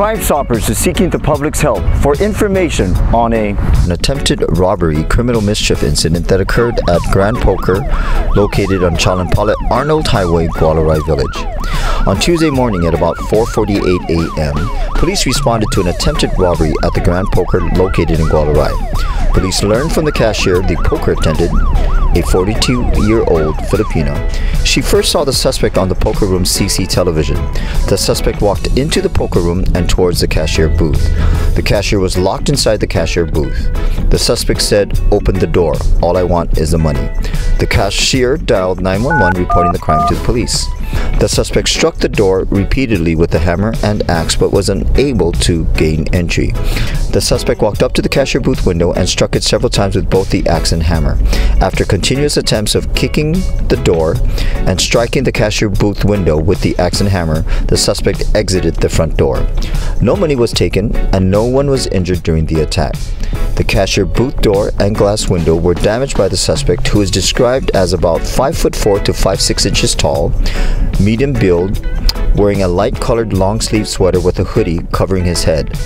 Crime Stoppers is seeking the public's help for information on a an attempted robbery criminal mischief incident that occurred at Grand Poker located on Chalan Pale Arnold Highway, Gualo Rai Village. On Tuesday morning at about 4.48 a.m., police responded to an attempted robbery at the Grand Poker located in Gualo Rai. Police learned from the cashier, the poker attendant, a 42-year-old Filipino. She first saw the suspect on the poker room CC television. The suspect walked into the poker room and towards the cashier booth. The cashier was locked inside the cashier booth. The suspect said, open the door. All I want is the money. The cashier dialed 911 reporting the crime to the police. The suspect struck the door repeatedly with a hammer and axe but was unable to gain entry. The suspect walked up to the cashier booth window and struck it several times with both the axe and hammer. After continuous attempts of kicking the door and striking the cashier booth window with the axe and hammer, the suspect exited the front door. No money was taken and no one was injured during the attack. The cashier booth door and glass window were damaged by the suspect who is described as about 5 foot 4 to 5 6 inches tall, medium build, wearing a light colored long sleeve sweater with a hoodie covering his head,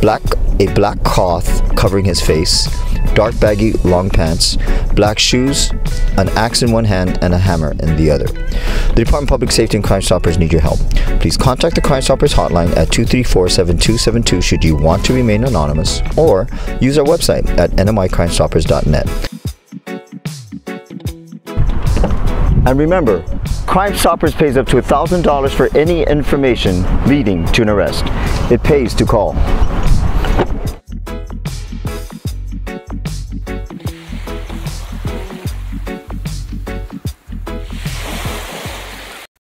black a black cloth covering his face, dark baggy long pants, black shoes, an axe in one hand and a hammer in the other. The Department of Public Safety and Crime Stoppers need your help. Please contact the Crime Stoppers hotline at 234-7272 should you want to remain anonymous or use our website at nmicrimestoppers.net. And remember, Crime Stoppers pays up to $1,000 for any information leading to an arrest. It pays to call.